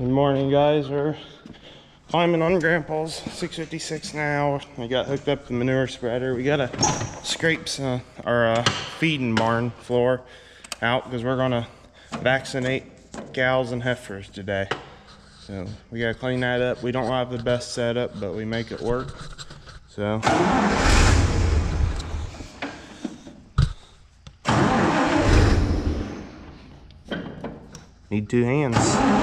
Good morning, guys. We're climbing on Grandpa's 656 now. We got hooked up the manure spreader. We gotta scrape some, our uh, feeding barn floor out because we're gonna vaccinate cows and heifers today. So we gotta clean that up. We don't have the best setup, but we make it work. So. Need two hands.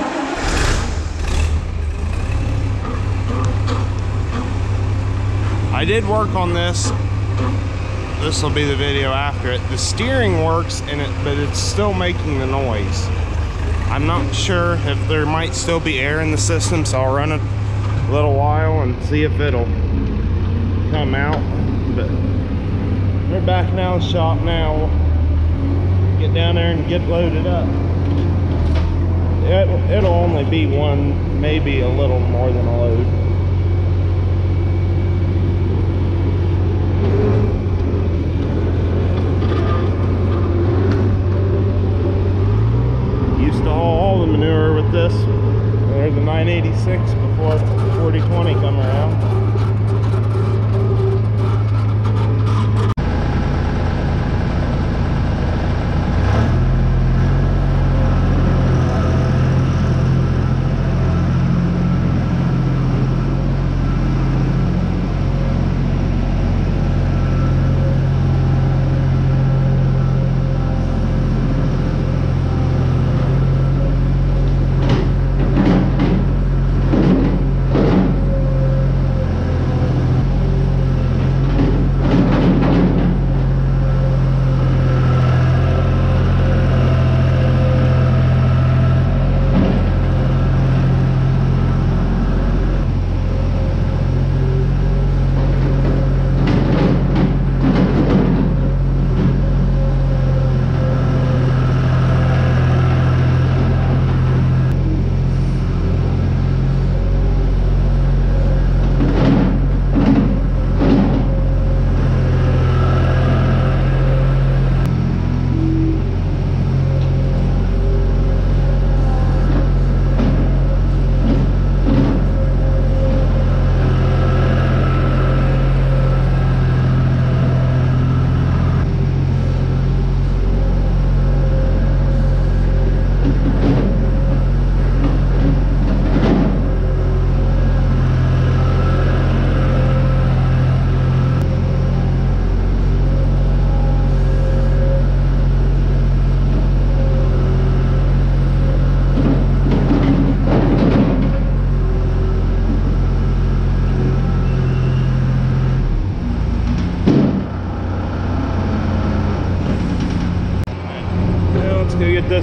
I did work on this. This will be the video after it. The steering works and it, but it's still making the noise. I'm not sure if there might still be air in the system, so I'll run it a little while and see if it'll come out. But we're back now in shop now. Get down there and get loaded up. It, it'll only be one, maybe a little more than a load. Used to haul all the manure with this. There's the 986 before 4020 come around.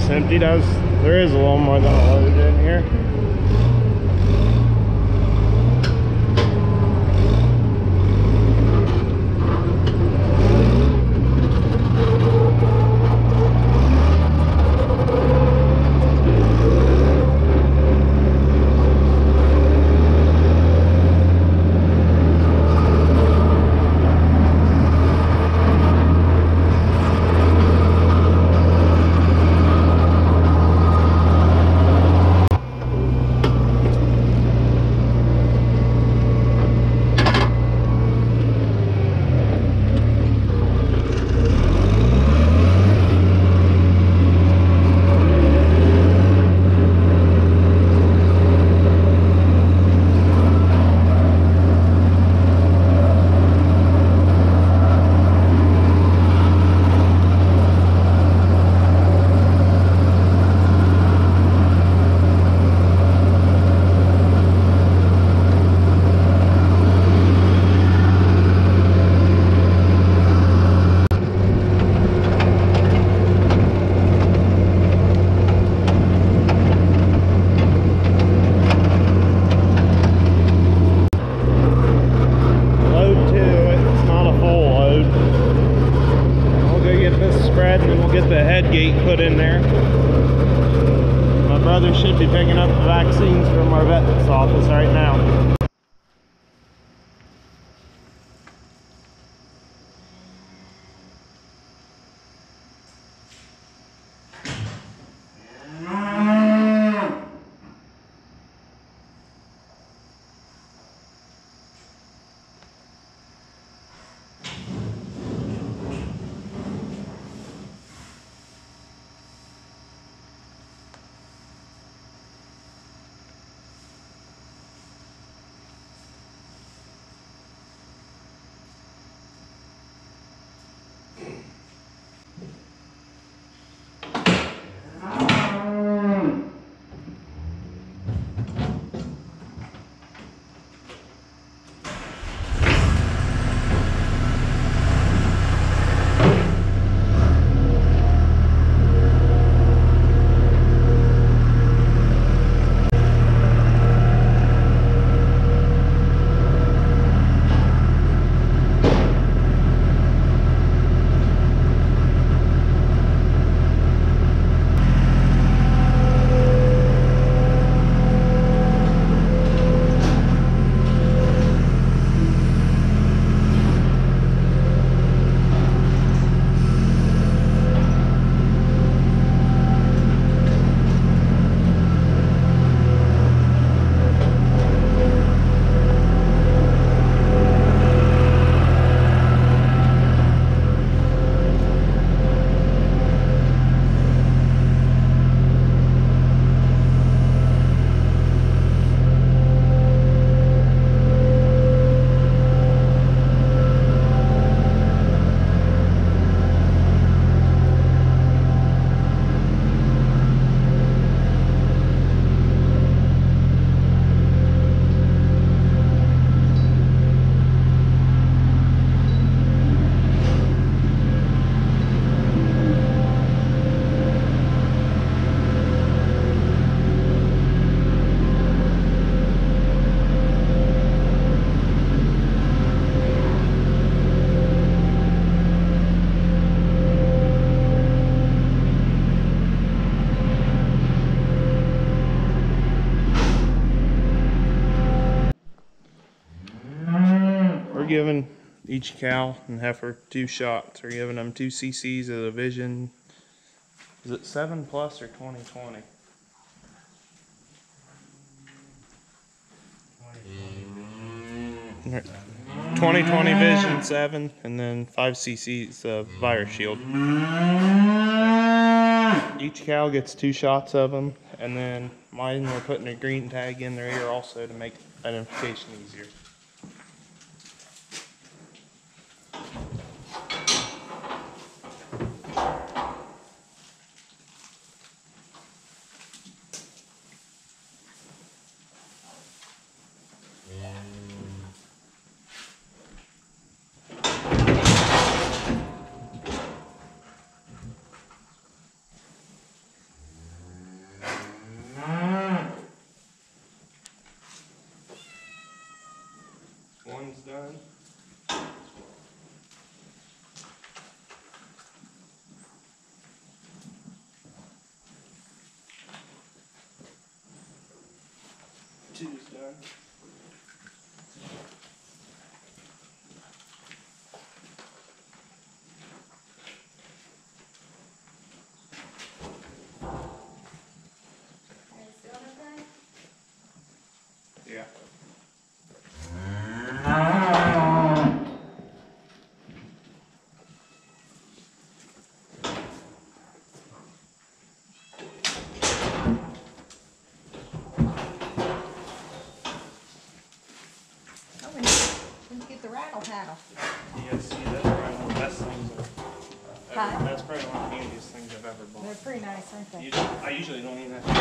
Emptied. As there is a little more than a load in here. Load two, it's not a full load. We'll go get this spread and then we'll get the head gate put in there. My brother should be picking up the vaccines from our vet's office right now. Giving each cow and heifer two shots. We're giving them two cc's of the Vision. Is it seven plus or twenty twenty? Twenty twenty Vision seven, and then five cc's of ViraShield. Each cow gets two shots of them, and then mine we're putting a green tag in their ear also to make identification easier. One's done. Two's rattle. Yeah, see, that's probably one of the best things I've ever, that's probably one of the handiest things I've ever bought. They're pretty nice, aren't they? Usually, I usually don't even have to.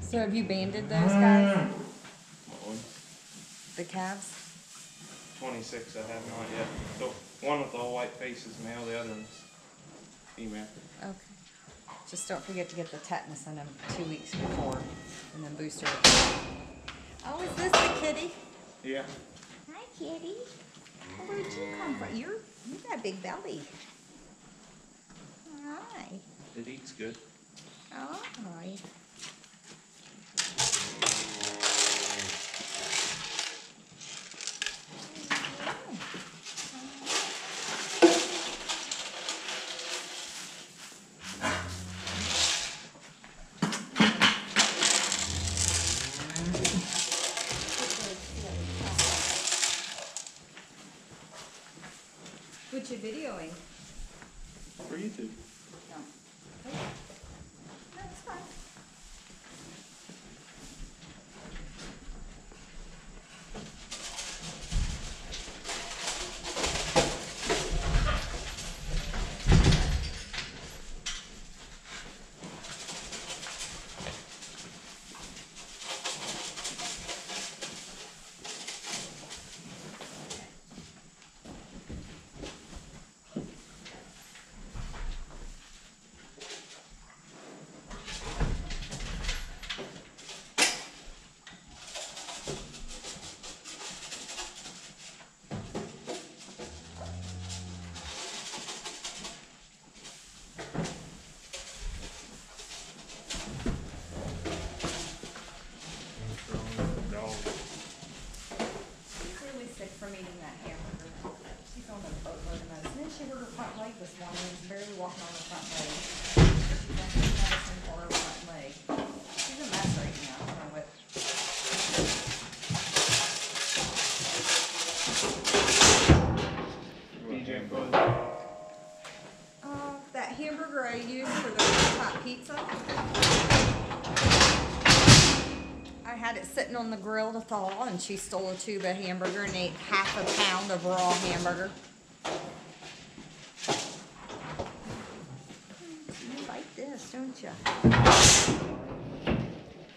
So have you banded those guys, mm. the calves? Twenty-six I have not yet. The one with all white face is male, the other one's female. Okay. Just don't forget to get the tetanus in them two weeks before, and then booster. Oh, is this the kitty? Yeah. Hi, kitty. Where'd you come from? You're, you got a big belly. Hi. It eats good. Oh, Hi. Videoing? For YouTube. She hurt her front leg this morning and was barely walking on her front leg. She's on some medicine for her front leg. She's a mess right now. I don't know what. Uh, that hamburger I used for the hot pizza. I had it sitting on the grill to thaw and she stole a tube of hamburger and ate half a pound of raw hamburger. You like you?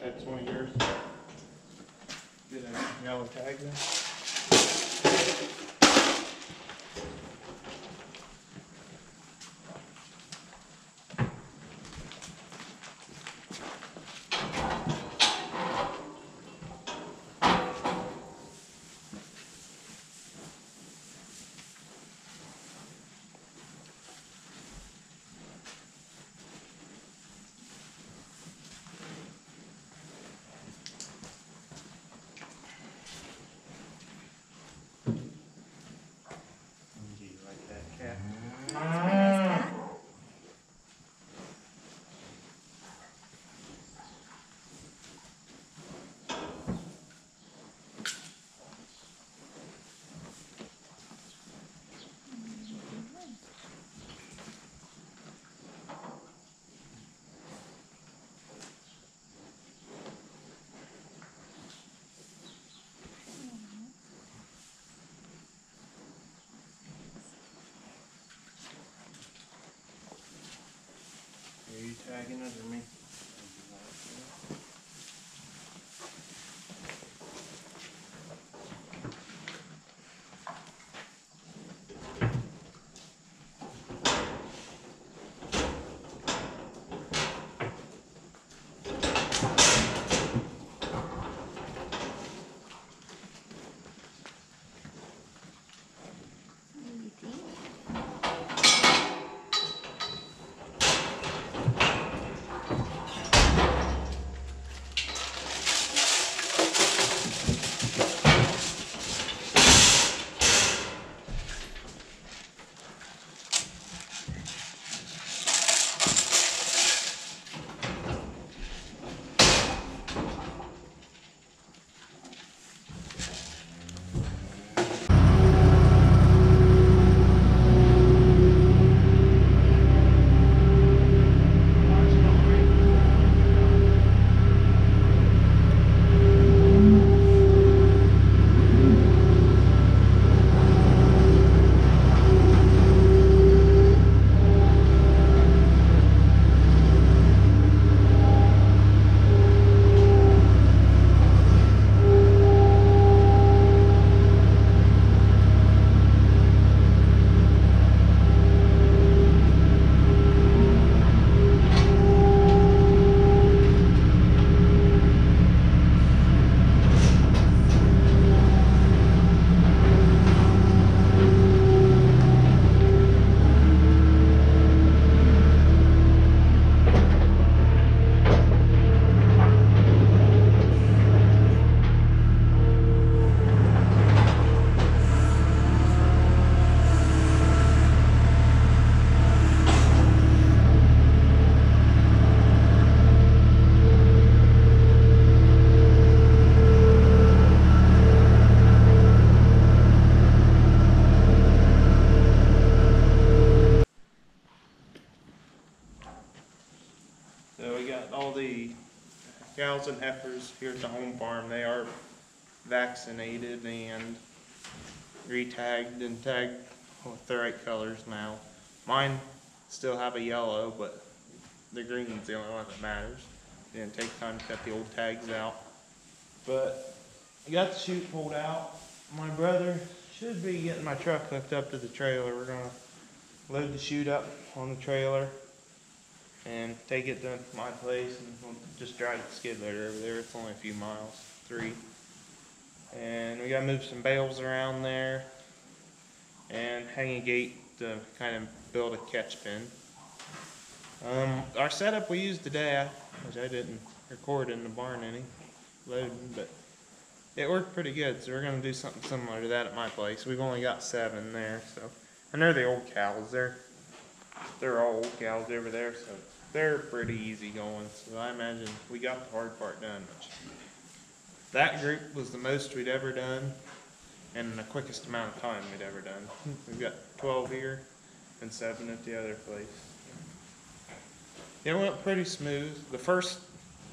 That's one of. Get a yellow tag then. dragging under me. Cows and heifers here at the home farm. They are vaccinated and re-tagged and tagged with the right colors now. Mine still have a yellow, but the green's the only one that matters. Didn't take time to cut the old tags out. But I got the chute pulled out. My brother should be getting my truck hooked up to the trailer. We're gonna load the chute up on the trailer and take it to my place and we'll just drive the skid loader over there. It's only a few miles, three. And we gotta move some bales around there and hang a gate to kind of build a catch bin. Um, our setup we used today, which I didn't record in the barn any loading, but it worked pretty good. So we're gonna do something similar to that at my place. We've only got seven there, so and they're the old cows. They're they're all old cows over there, so they're pretty easy going. So I imagine we got the hard part done. Which that group was the most we'd ever done, and the quickest amount of time we'd ever done. We've got 12 here and seven at the other place. It went pretty smooth. The first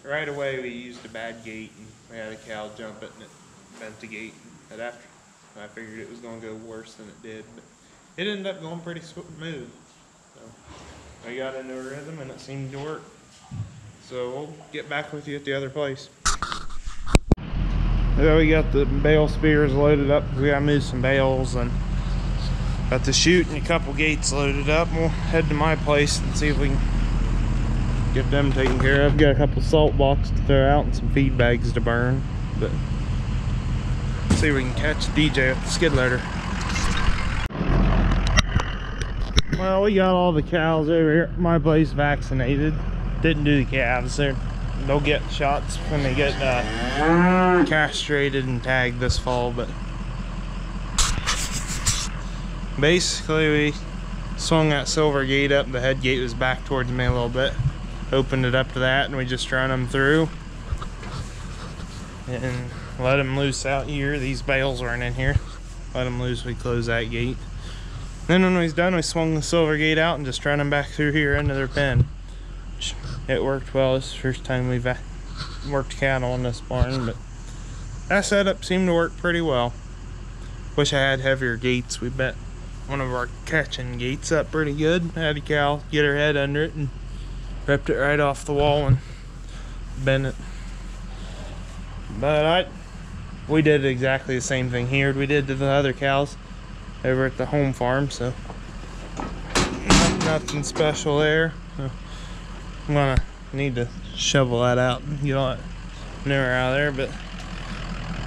right away we used a bad gate and we had a cow jump it and it bent the gate. And after I figured it was going to go worse than it did, but it ended up going pretty smooth. So I got into a rhythm and it seemed to work. So we'll get back with you at the other place. There we got the bale spears loaded up. We gotta move some bales and got the chute and a couple gates loaded up. We'll head to my place and see if we can get them taken care of. Got a couple salt blocks to throw out and some feed bags to burn. But see if we can catch DJ the skid loader. Well, we got all the cows over here my place vaccinated. Didn't do the calves. They're, they'll get shots when they get uh, castrated and tagged this fall, but basically we swung that silver gate up. The head gate was back towards me a little bit. Opened it up to that and we just run them through and let them loose out here. These bales weren't in here. Let them loose, we close that gate. Then when was done, we swung the silver gate out and just ran them back through here into their pen. It worked well. It's the first time we've uh, worked cattle in this barn, but that setup seemed to work pretty well. Wish I had heavier gates. We bet one of our catching gates up pretty good. Had a cow get her head under it and ripped it right off the wall and bent it. But I, we did exactly the same thing here we did to the other cows over at the home farm, so nothing special there. So I'm gonna need to shovel that out and get all that manure out of there, but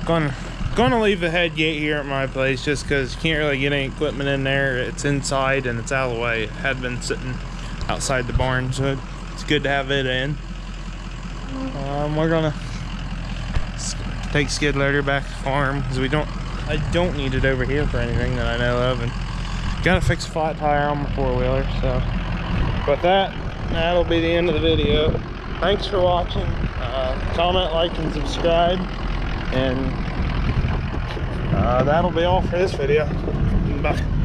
gonna gonna leave the head gate here at my place just because you can't really get any equipment in there. It's inside and it's out of the way. It had been sitting outside the barn, so it's good to have it in. Um, we're gonna take skid loader back to farm because we don't I don't need it over here for anything that I know of and gotta fix a flat tire on my four-wheeler so. With that that'll be the end of the video. Thanks for watching. Uh, comment like and subscribe and uh, that'll be all for this video. Bye